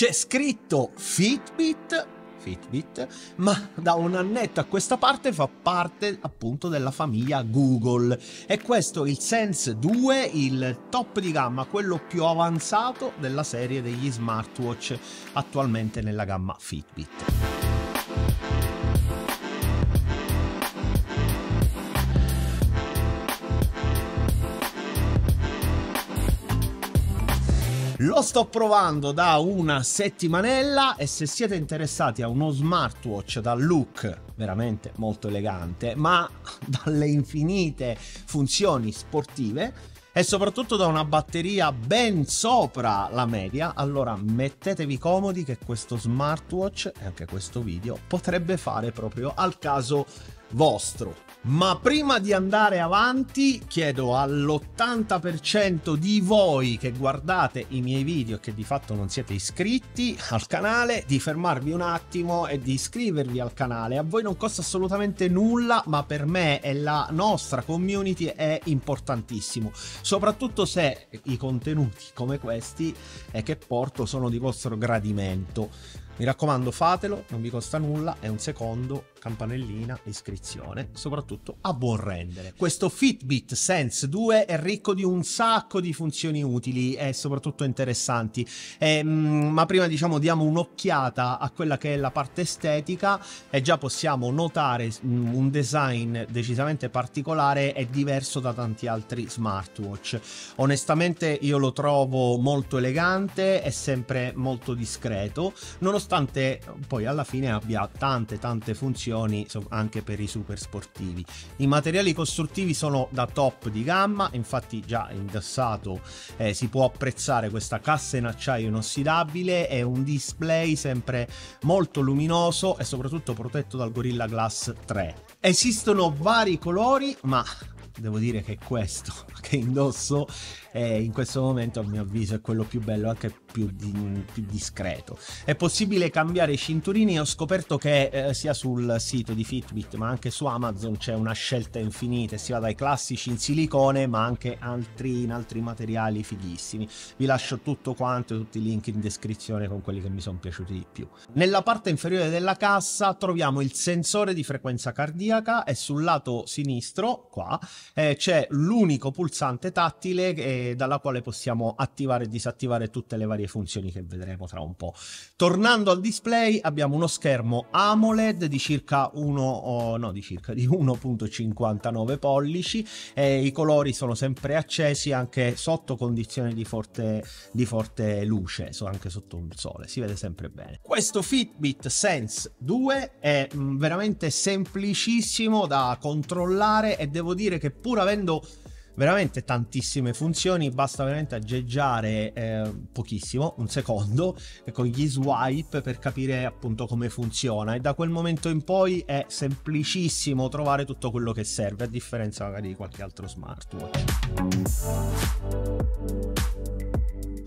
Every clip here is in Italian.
c'è scritto Fitbit Fitbit, ma da un annetto a questa parte fa parte appunto della famiglia Google. E questo il Sense 2, il top di gamma, quello più avanzato della serie degli smartwatch attualmente nella gamma Fitbit. Lo sto provando da una settimanella e se siete interessati a uno smartwatch dal look veramente molto elegante, ma dalle infinite funzioni sportive e soprattutto da una batteria ben sopra la media, allora mettetevi comodi che questo smartwatch e anche questo video potrebbe fare proprio al caso vostro. Ma prima di andare avanti, chiedo all'80% di voi che guardate i miei video e che di fatto non siete iscritti al canale di fermarvi un attimo e di iscrivervi al canale. A voi non costa assolutamente nulla, ma per me e la nostra community è importantissimo, soprattutto se i contenuti come questi che porto sono di vostro gradimento. Mi raccomando, fatelo, non vi costa nulla, è un secondo, campanellina, iscrizione, soprattutto a buon rendere. Questo Fitbit Sense 2 è ricco di un sacco di funzioni utili e soprattutto interessanti, e, mm, ma prima diciamo diamo un'occhiata a quella che è la parte estetica e già possiamo notare mm, un design decisamente particolare e diverso da tanti altri smartwatch. Onestamente io lo trovo molto elegante e sempre molto discreto, nonostante poi alla fine abbia tante tante funzioni anche per i super sportivi. I materiali costruttivi sono da top di gamma, infatti già indossato eh, si può apprezzare questa cassa in acciaio inossidabile e un display sempre molto luminoso e soprattutto protetto dal Gorilla Glass 3. Esistono vari colori, ma devo dire che questo che indosso eh, in questo momento a mio avviso è quello più bello anche più, di, più discreto. È possibile cambiare i cinturini? Ho scoperto che eh, sia sul sito di Fitbit ma anche su Amazon c'è una scelta infinita si va dai classici in silicone ma anche altri, in altri materiali fighissimi. Vi lascio tutto quanto tutti i link in descrizione con quelli che mi sono piaciuti di più. Nella parte inferiore della cassa troviamo il sensore di frequenza cardiaca e sul lato sinistro qua eh, c'è l'unico pulsante tattile dalla quale possiamo attivare e disattivare tutte le varie funzioni che vedremo tra un po'. Tornando al display abbiamo uno schermo AMOLED di circa 1 oh, no di circa di 1.59 pollici e i colori sono sempre accesi anche sotto condizioni di forte, di forte luce, anche sotto il sole, si vede sempre bene. Questo Fitbit Sense 2 è mm, veramente semplicissimo da controllare e devo dire che pur avendo veramente tantissime funzioni, basta veramente aggeggiare eh, pochissimo, un secondo, con gli swipe per capire appunto come funziona. E da quel momento in poi è semplicissimo trovare tutto quello che serve, a differenza magari di qualche altro smartwatch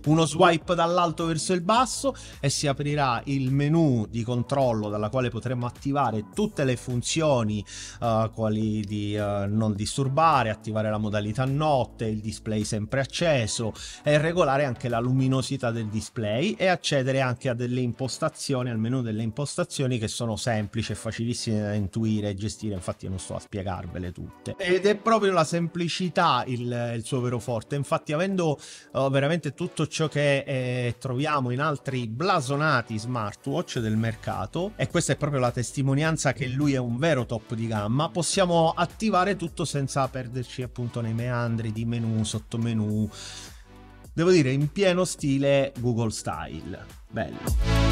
uno swipe dall'alto verso il basso e si aprirà il menu di controllo dalla quale potremo attivare tutte le funzioni uh, quali di uh, non disturbare, attivare la modalità notte, il display sempre acceso e regolare anche la luminosità del display e accedere anche a delle impostazioni, al menu delle impostazioni che sono semplici e facilissime da intuire e gestire, infatti non sto a spiegarvele tutte. Ed è proprio la semplicità il, il suo vero forte, infatti avendo uh, veramente tutto ciò che eh, troviamo in altri blasonati smartwatch del mercato e questa è proprio la testimonianza che lui è un vero top di gamma. Possiamo attivare tutto senza perderci appunto nei meandri di menu sottomenu. Devo dire in pieno stile Google style. Bello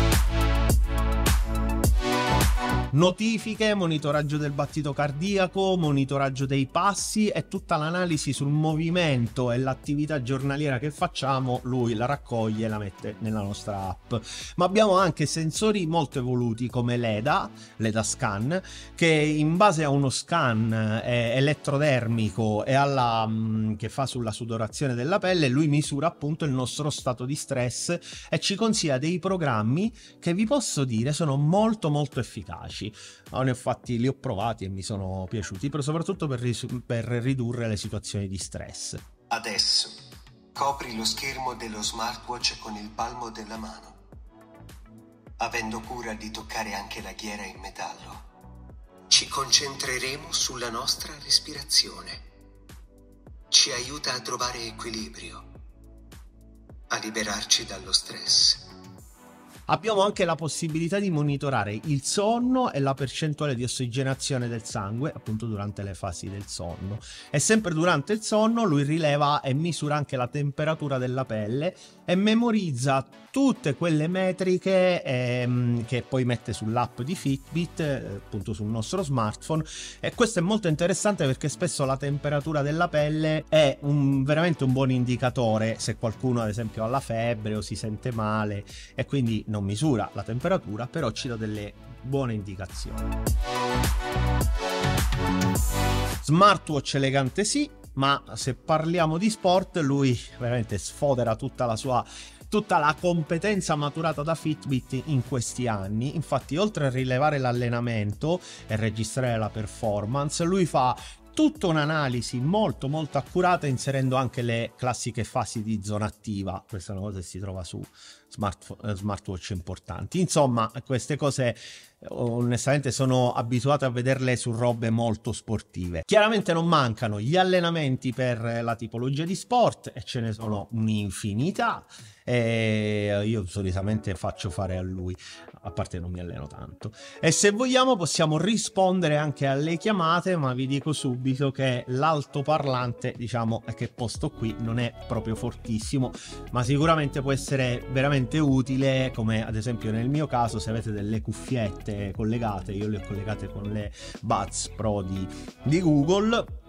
notifiche, monitoraggio del battito cardiaco, monitoraggio dei passi e tutta l'analisi sul movimento e l'attività giornaliera che facciamo, lui la raccoglie e la mette nella nostra app. Ma abbiamo anche sensori molto evoluti come l'EDA, l'EDA scan, che in base a uno scan eh, elettrodermico e alla mh, mm, che fa sulla sudorazione della pelle, lui misura appunto il nostro stato di stress e ci consiglia dei programmi che vi posso dire sono molto molto efficaci Oh, ne ho fatti, li ho provati e mi sono piaciuti, però soprattutto per, per ridurre le situazioni di stress. Adesso copri lo schermo dello smartwatch con il palmo della mano. avendo cura di toccare anche la ghiera in metallo. Ci concentreremo sulla nostra respirazione. Ci aiuta a trovare equilibrio, a liberarci dallo stress Abbiamo anche la possibilità di monitorare il sonno e la percentuale di ossigenazione del sangue, appunto durante le fasi del sonno. E sempre durante il sonno lui rileva e misura anche la temperatura della pelle e memorizza tutte quelle metriche ehm, che poi mette sull'app di Fitbit, eh, appunto sul nostro smartphone. E questo è molto interessante perché spesso la temperatura della pelle è un, veramente un buon indicatore se qualcuno ad esempio ha la febbre o si sente male e quindi non misura la temperatura, però ci dà delle buone indicazioni. Smartwatch elegante sì, ma se parliamo di sport, lui veramente sfodera tutta la sua tutta la competenza maturata da Fitbit in questi anni. Infatti, oltre a rilevare l'allenamento e registrare la performance, lui fa tutta un'analisi molto molto accurata inserendo anche le classiche fasi di zona attiva questa è una cosa che si trova su smart, eh, smartwatch importanti insomma queste cose onestamente sono abituato a vederle su robe molto sportive chiaramente non mancano gli allenamenti per la tipologia di sport e ce ne sono un'infinità e io solitamente faccio fare a lui a parte non mi alleno tanto. E se vogliamo possiamo rispondere anche alle chiamate, ma vi dico subito che l'altoparlante, diciamo, che posto qui non è proprio fortissimo, ma sicuramente può essere veramente utile, come ad esempio nel mio caso se avete delle cuffiette collegate, io le ho collegate con le Buds Pro di, di Google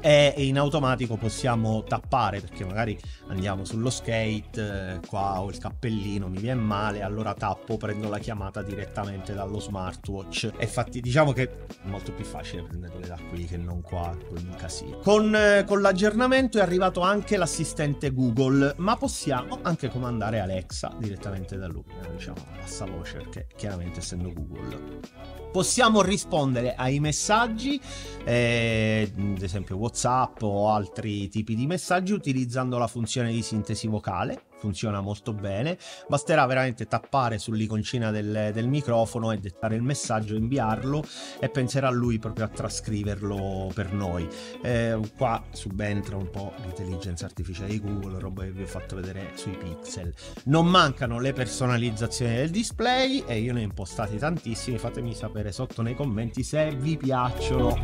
e in automatico possiamo tappare perché magari andiamo sullo skate eh, qua ho il cappellino mi viene male allora tappo prendo la chiamata direttamente dallo smartwatch. E infatti diciamo che è molto più facile prenderle da qui che non qua con casino. Con, eh, con l'aggiornamento è arrivato anche l'assistente Google ma possiamo anche comandare Alexa direttamente da lui eh, diciamo bassa voce perché chiaramente essendo Google possiamo rispondere ai messaggi, eh, ad esempio WhatsApp o altri tipi di messaggi utilizzando la funzione di sintesi vocale funziona molto bene. Basterà veramente tappare sull'iconcina del, del microfono e dettare il messaggio, inviarlo e penserà lui proprio a trascriverlo per noi. Eh, qua subentra un po' l'intelligenza artificiale di Google, roba che vi ho fatto vedere sui pixel. Non mancano le personalizzazioni del display e io ne ho impostati tantissimi. Fatemi sapere sotto nei commenti se vi piacciono.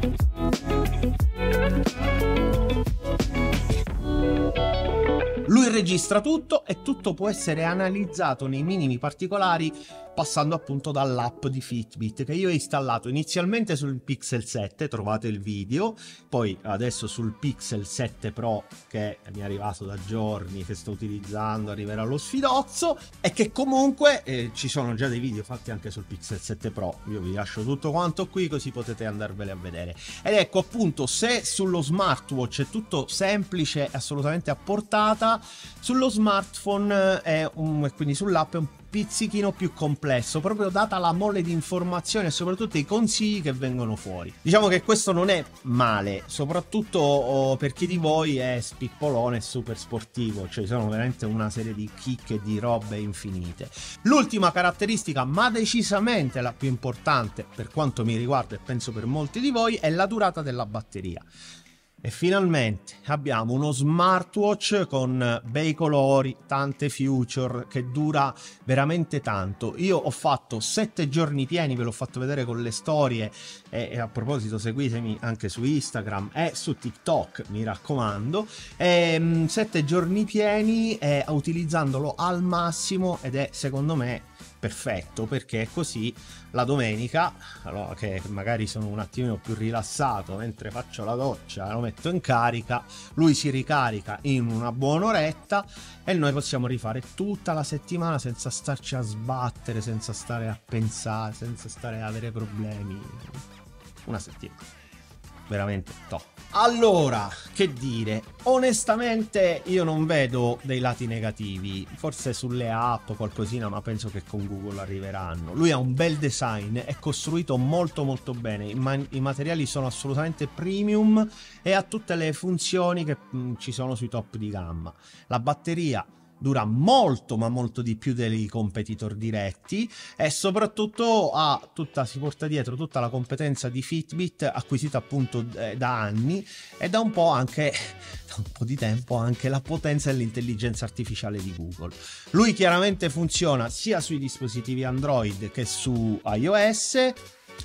Lui registra tutto e tutto può essere analizzato nei minimi particolari passando appunto dall'app di Fitbit che io ho installato inizialmente sul Pixel 7, trovate il video, poi adesso sul Pixel 7 Pro che mi è arrivato da giorni, che sto utilizzando, arriverà lo sfidozzo e che comunque eh, ci sono già dei video fatti anche sul Pixel 7 Pro, io vi lascio tutto quanto qui così potete andarvele a vedere. Ed ecco appunto se sullo smartwatch è tutto semplice, assolutamente a portata, sullo smartphone eh, un, quindi sull'app è un pizzichino più complesso, proprio data la mole di informazioni e soprattutto i consigli che vengono fuori. Diciamo che questo non è male, soprattutto oh, per chi di voi è spippolone e super sportivo, cioè sono veramente una serie di chicche di robe infinite. L'ultima caratteristica, ma decisamente la più importante per quanto mi riguarda e penso per molti di voi, è la durata della batteria. E finalmente abbiamo uno smartwatch con bei colori, tante feature che dura veramente tanto. Io ho fatto 7 giorni pieni, ve l'ho fatto vedere con le storie e, e a proposito seguitemi anche su Instagram e su TikTok, mi raccomando. 7 giorni pieni eh, utilizzandolo al massimo ed è secondo me perfetto perché così la domenica, allora, che magari sono un attimino più rilassato mentre faccio la doccia, lo metto in carica, lui si ricarica in una buona oretta e noi possiamo rifare tutta la settimana senza starci a sbattere, senza stare a pensare, senza stare a avere problemi. Una settimana. Veramente top. Allora, che dire, onestamente io non vedo dei lati negativi, forse sulle app qualcosina, ma penso che con Google arriveranno. Lui ha un bel design, è costruito molto molto bene, i, ma- i materiali sono assolutamente premium e ha tutte le funzioni che mh, mm, ci sono sui top di gamma. La batteria dura molto ma molto di più dei competitor diretti e soprattutto ha tutta, si porta dietro tutta la competenza di Fitbit acquisita appunto eh, da anni e da un po' anche da un po' di tempo anche la potenza dell'intelligenza artificiale di Google. Lui chiaramente funziona sia sui dispositivi Android che su iOS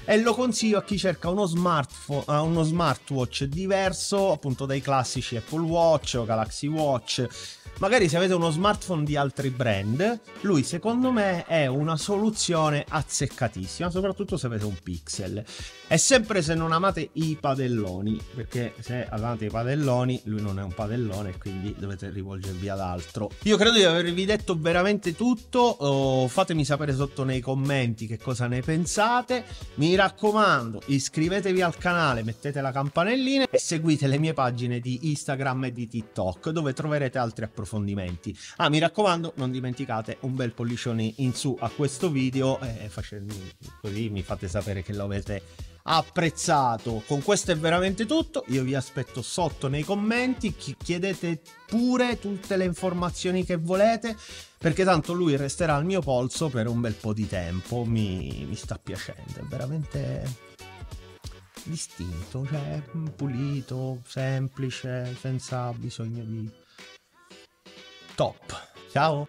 e lo consiglio a chi cerca uno smartphone, uh, uno smartwatch diverso appunto dai classici Apple Watch o Galaxy Watch Magari se avete uno smartphone di altri brand, lui secondo me è una soluzione azzeccatissima, soprattutto se avete un Pixel. E sempre se non amate i padelloni, perché se amate i padelloni, lui non è un padellone, quindi dovete rivolgervi ad altro. Io credo di avervi detto veramente tutto, oh, fatemi sapere sotto nei commenti che cosa ne pensate. Mi raccomando, iscrivetevi al canale, mettete la campanellina e seguite le mie pagine di Instagram e di TikTok, dove troverete altri approfondimenti approfondimenti. Ah, mi raccomando, non dimenticate un bel pollicione in su a questo video e facendo così mi fate sapere che lo avete apprezzato. Con questo è veramente tutto. Io vi aspetto sotto nei commenti. Chiedete pure tutte le informazioni che volete. Perché tanto lui resterà al mio polso per un bel po' di tempo. Mi, mi sta piacendo. È veramente distinto, cioè pulito, semplice, senza bisogno di top. Ciao!